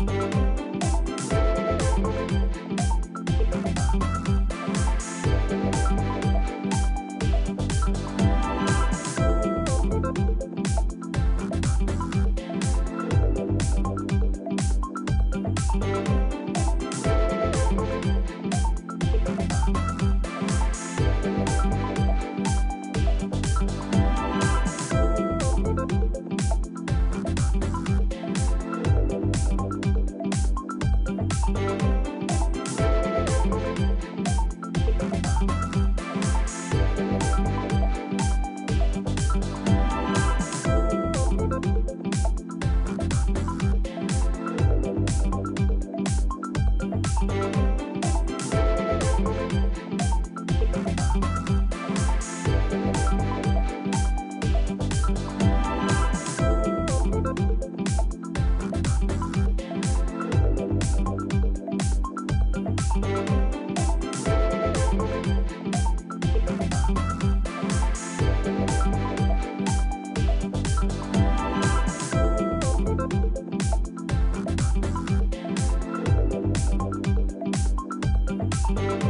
Podcast. Bye.